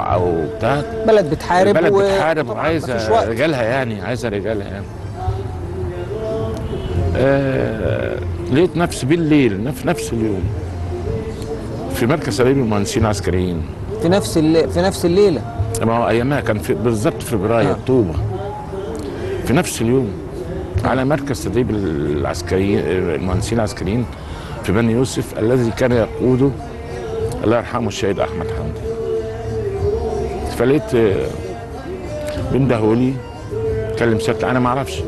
أو بتاع. بلد بتحارب البلد و- بتحارب وعايزه. رجالها يعني عايزة رجالها يعني. آه لقيت نفسي بالليل في نفس اليوم. في مركز تدريب المهندسين العسكريين. في نفس الل- في نفس الليلة. ما هو أيامها كان في بالظبط في فبراير آه. طوبه في نفس اليوم على مركز تدريب العسكريين المهندسين العسكريين في بني يوسف الذي كان يقوده الله يرحمه الشهيد أحمد حمدي. فلقيت آه، بندهولي كلم سيادة أنا ما أعرفش.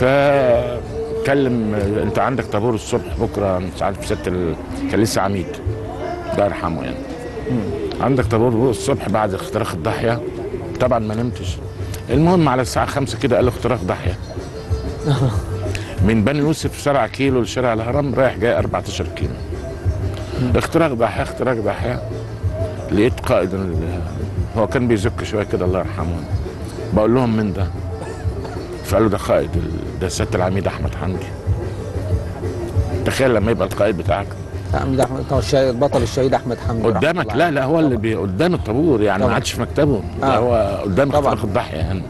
فكلم آه، أنت عندك طابور الصبح بكرة مش عارف سياده ال... كان لسه عميد الله يرحمه يعني. عندك طابور الصبح بعد اختراق الضاحيه طبعا ما نمتش. المهم على الساعة 5 كده قالوا اختراق ضاحيه من بني يوسف 7 كيلو لشارع الهرم رايح جاي 14 كيلو. اختراق ضاحيه اختراق ضاحيه لقيت قائد هو كان بيزك شوية كده الله يرحمه. بقول لهم من ده؟ فقالوا ده قائد ده سياده العميد أحمد حمدي تخيل لما يبقى القائد بتاعك. عميد أحمد هو الشهيد- أحمد حمدي قدامك؟ لا لا هو اللي بي قدام الطابور يعني ما. عادش في مكتبه. آه. هو قدام طبعا. اختراق الضاحيه يعني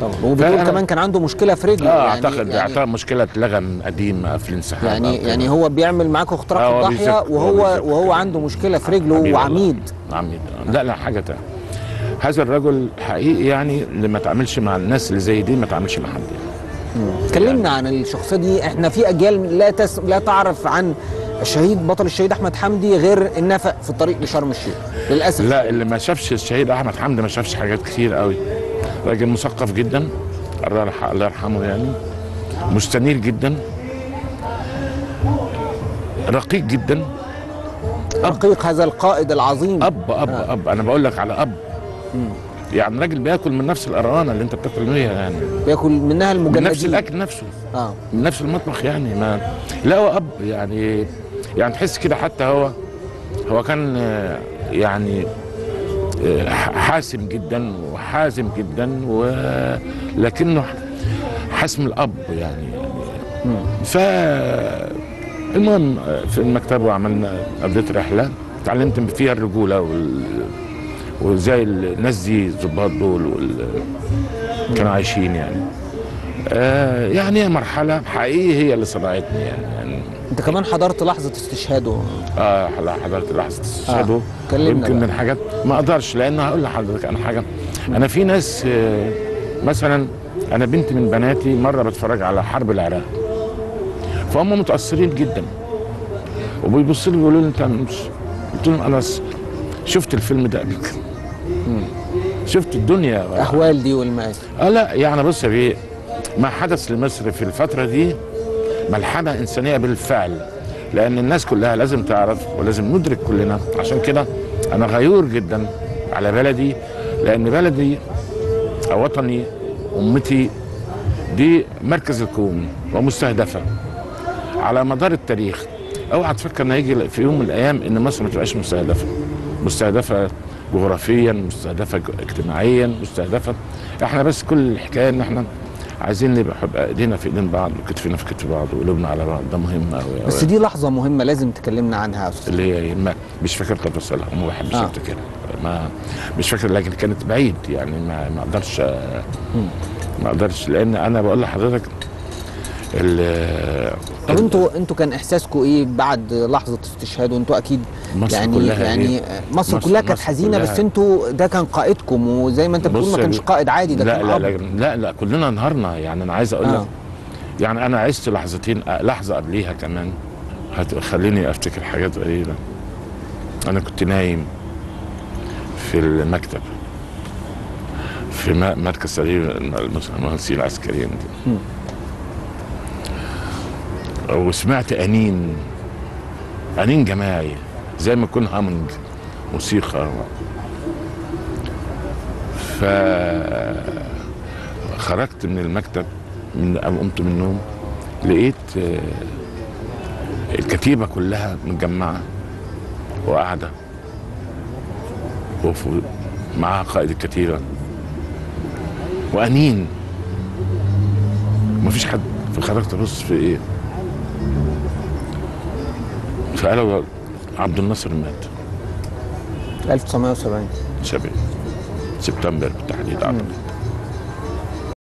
طبعا وبيقول كمان كان عنده مشكلة في رجله آه يعني أعتقد يعني اعتقد مشكلة لغم قديم في الانسحاب يعني. يعني هو بيعمل معاكم اختراق آه، الضاحيه هو وهو وهو. عنده مشكلة في رجله وعميد. عميد آه. لا لا حاجة تانية هذا الرجل حقيقي يعني اللي ما تعملش مع الناس اللي زي دي ما تعملش مع حد يعني. اتكلمنا عن الشخصية دي إحنا في أجيال لا تس... لا تعرف عن الشهيد بطل الشهيد أحمد حمدي غير النفق في الطريق لشرم الشيخ للأسف لا اللي ما شافش الشهيد أحمد حمدي ما شافش حاجات كتير قوي راجل مثقف جدا. الله يرح- الله يرحمه يعني. مستنير جدا. رقيق جدا. رقيق هذا القائد العظيم. أب أب آه. اب أنا بقول لك على أب. يعني راجل بياكل من نفس القروانة اللي أنت بتاكل منها يعني. بياكل منها من المجندين. نفس الأكل نفسه. آه. من نفس المطبخ يعني. ما لا هو أب يعني يعني تحس كده حتى هو هو كان آه، يعني حاسم جدا وحازم جدا ولكنه حسم الأب يعني. ف المهم في المكتبة عملنا قضيت رحلة اتعلمت فيها الرجولة وال وإزاي الناس دي الظباط دول وال... كانوا عايشين يعني. يعني هي مرحلة حقيقي هي اللي صنعتني يعني, يعني انت كمان حضرت لحظة استشهاده. آه حضرت لحظة استشهاده. آه، يمكن بقى. من حاجات ما أقدرش لأن هقول لحضرتك أنا حاجة. أنا في ناس آه مثلا أنا بنت من بناتي مرة بتفرج على حرب العراق. فهم متأثرين جدا. وبيبصوا لي بيقولوا لي أنت مش قلت لهم أنا شفت الفيلم ده قبل كده. شفت الدنيا. الاحوال دي والمآسي. آه لا يعني بص يا بيه ما حدث لمصر في الفترة دي ملحمة إنسانية بالفعل لأن الناس كلها لازم تعرف ولازم ندرك كلنا. عشان كده أنا غيور جدا على بلدي لأن بلدي أو وطني أمتي دي مركز الكون ومستهدفة على مدار التاريخ. أوعى تفكر ان هيجي في يوم من الأيام إن مصر ما تبقاش مستهدفة. مستهدفة جغرافيا مستهدفة اجتماعيا مستهدفة. إحنا بس كل الحكاية إن إحنا عايزين نبقى ايدينا في ايدين بعض وكتفنا في كتف بعض وقلوبنا على بعض ده مهم قوي بس دي لحظة مهمة لازم تكلمنا عنها يا أستاذ. اللي هي ما مش فاكر تفاصيلها وما بحبش آه. افتكرها ما مش فاكر لكن كانت بعيد يعني ما ما أقدرش ما أقدرش لأن أنا بقول لحضرتك طب أنتوا أنتوا كان احساسكم إيه بعد لحظة استشهاده أنتوا أكيد مصر يعني كلها يعني إيه؟ مصر, مصر- كلها كانت حزينة كلها. بس أنتوا ده كان قائدكم وزي ما انت بتقول ما كانش قائد عادي ده لا كان لا. لا لا لا كلنا انهارنا يعني أنا عايز أقول آه. لك يعني أنا عشت لحظتين آه، لحظة قبليها كمان هتخليني أفتكر حاجات غريبة أنا كنت نايم في المكتب في م- مركز تدريب المهندسين العسكريين دي وسمعت أنين أنين جماعي زي ما يكون هامنج موسيقى. ف خرجت من المكتب من قمت من النوم لقيت الكتيبة كلها متجمعة وقاعدة معاها قائد الكتيبة. وأنين مفيش حد. فخرجت أبص في إيه؟ فقالوا عبد الناصر مات. 1970 70 سبتمبر بالتحديد اعتقد